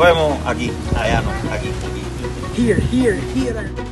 vemos aquí, allá no, aquí, aquí. Here, here, here.